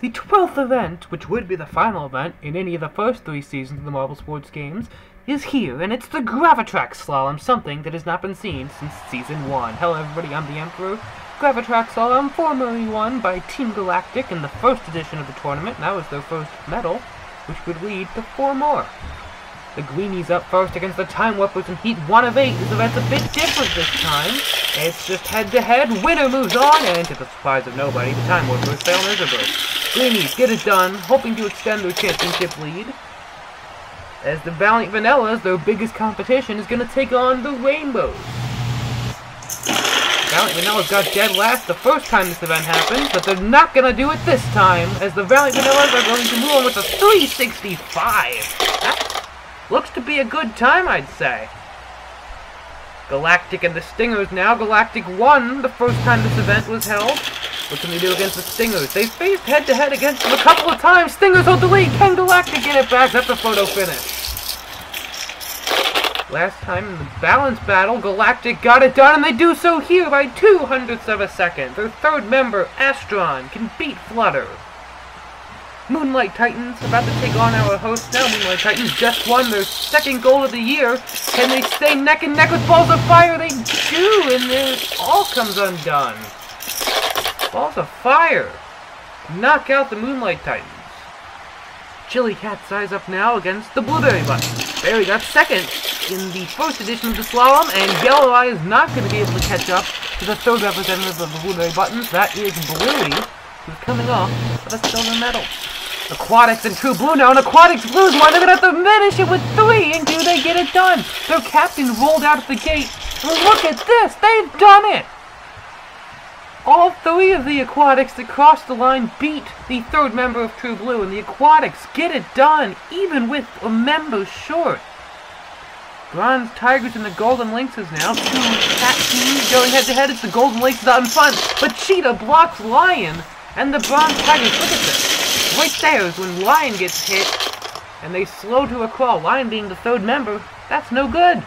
The 12th event, which would be the final event in any of the first three seasons of the Marble Sports games, is here, and it's the Gravitrax Slalom, something that has not been seen since Season 1. Hello everybody, I'm the Emperor. Gravitrax Slalom, formerly won by Team Galactic in the first edition of the tournament, and that was their first medal, which would lead to four more. The Greenies up first against the Time Warpers in Heat 1 of 8. This event's a bit different this time. It's just head-to-head. -head. Winner moves on, and to the surprise of nobody, the Time Warpers fail miserably. Greenies get it done, hoping to extend their championship lead. As the Valiant Vanillas, their biggest competition, is going to take on the Rainbows. Valiant Vanillas got dead last the first time this event happened, but they're not to do it this time, as the Valiant Vanillas are going to move on with a 365. That's Looks to be a good time, I'd say. Galactic and the Stingers now. Galactic won the first time this event was held. What can they do against the Stingers? They faced head-to-head -head against them a couple of times. Stingers hold the lead. Can Galactic get it back? That's a photo finish. Last time in the balance battle, Galactic got it done, and they do so here by two hundredths of a second. Their third member, Astron, can beat Flutter. Moonlight Titans about to take on our host now. Moonlight Titans just won their second goal of the year. Can they stay neck and neck with Balls of Fire? They do, and this all comes undone. Balls of Fire knock out the Moonlight Titans. Chili Cat size up now against the Blueberry Buttons. Barry got second in the first edition of the Slalom, and Yellow Eye is not going to be able to catch up to the third representative of the Blueberry Buttons. That is Bluey, who's coming off with a silver medal. Aquatics and True Blue now, and Aquatics Blues one. They're gonna have to finish it with three, and do they get it done? Their captain rolled out of the gate. Look at this, they've done it! All three of the Aquatics that crossed the line beat the third member of True Blue, and the Aquatics get it done, even with a member short. Bronze Tigers and the Golden Lynxes now. Two cat teams going head to head. It's the Golden Lynxes out in front, but Cheetah blocks Lion, and the Bronze Tigers. Look at this. Right there is when Lion gets hit, and they slow to a crawl. Lion being the third member, that's no good.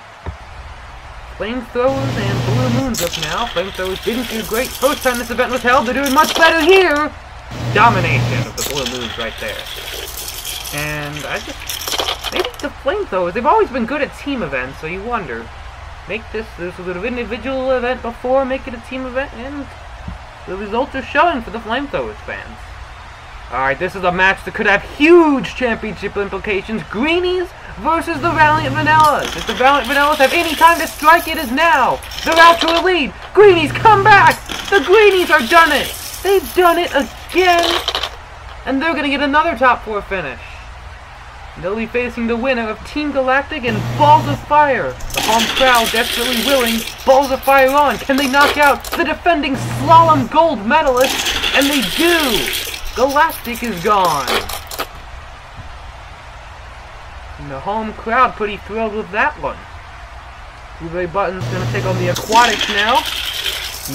Flamethrowers and Blue Moons up now. Flamethrowers didn't do great first time this event was held. They're doing much better here. Domination of the Blue Moons right there. And I just... Maybe the Flamethrowers, they've always been good at team events, so you wonder. Make this, this was an individual event before, make it a team event, and the results are showing for the Flamethrowers fans. Alright, this is a match that could have huge championship implications. Greenies versus the Valiant Vanillas. If the Valiant Vanillas have any time to strike, it is now. They're out to a lead. Greenies, come back! The Greenies are done it! They've done it again! And they're going to get another top four finish. They'll be facing the winner of Team Galactic and Balls of Fire. The home crowd desperately willing Balls of Fire on. Can they knock out the defending Slalom Gold medalist? And they do! Galactic is gone. And the home crowd pretty thrilled with that one. Blueberry Button's gonna take on the Aquatics now.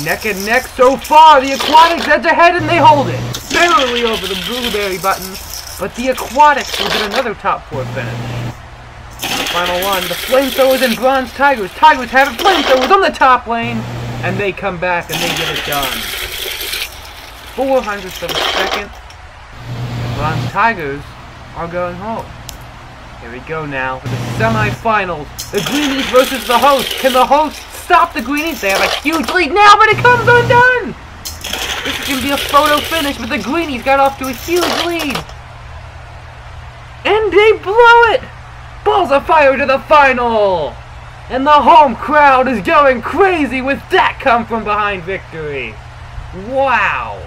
Neck and neck so far. The Aquatics edge ahead and they hold it. Barely over the Blueberry Buttons. But the Aquatics will get another top four finish. Final one, the Flamethrowers and Bronze Tigers. Tigers have it, Flamethrowers on the top lane. And they come back and they get it done four hundredths of a second. The Bronze Tigers are going home. Here we go now for the semifinals. The Greenies versus the host. Can the host stop the Greenies? They have a huge lead now, but it comes undone! This is going to be a photo finish, but the Greenies got off to a huge lead. Blow it! Balls of fire to the final! And the home crowd is going crazy with that come from behind victory. Wow!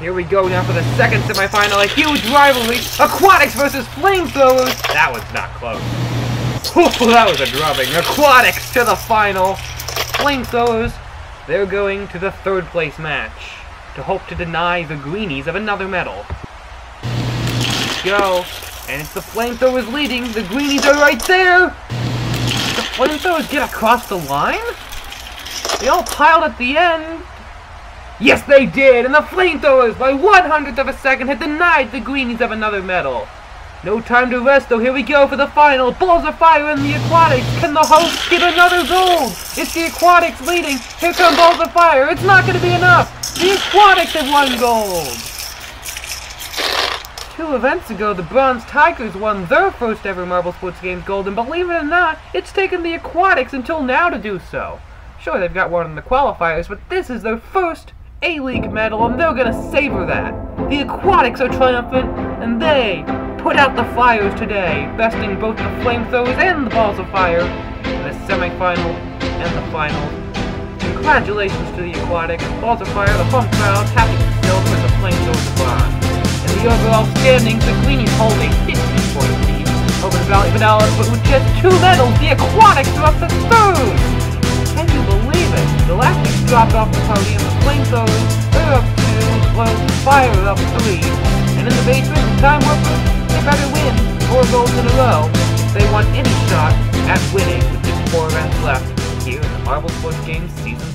Here we go now for the second semifinal. A huge rivalry. Aquatics versus Flamethrowers. That was not close. Ooh, that was a drubbing. Aquatics to the final. Flamethrowers, they're going to the third place match to hope to deny the Greenies of another medal. go. And if the Flamethrowers leading. The Greenies are right there. The Flamethrowers get across the line? They all piled at the end. Yes, they did! And the flamethrowers, by one hundredth of a second, had denied the Greenies of another medal. No time to rest, though. Here we go for the final. Balls of fire in the aquatics. Can the hosts get another gold? It's the aquatics leading. Here come balls of fire. It's not going to be enough. The aquatics have won gold. Two events ago, the Bronze Tigers won their first ever Marble Sports Games gold, and believe it or not, it's taken the aquatics until now to do so. Sure, they've got one in the qualifiers, but this is their first A-League medal, and they're gonna savor that. The aquatics are triumphant, and they put out the fires today, besting both the flamethrowers and the balls of fire in the semifinal and the final. Congratulations to the aquatics, balls of fire, the home crowd, happy silver, the flamethrowers bronze. In the overall standings, the Greenies hold a 50-point lead over the Valiant Vanillas, but with just two medals, the Aquatics are up to third! Can you believe it? The Galactics dropped off the podium, the Flamethrowers, they're up two, well, Fire up three, and in the basement, the Time Warpers, they better win four goals in a row if they want any shot at winning with just four events left here in the Marble Sports Games Season 4.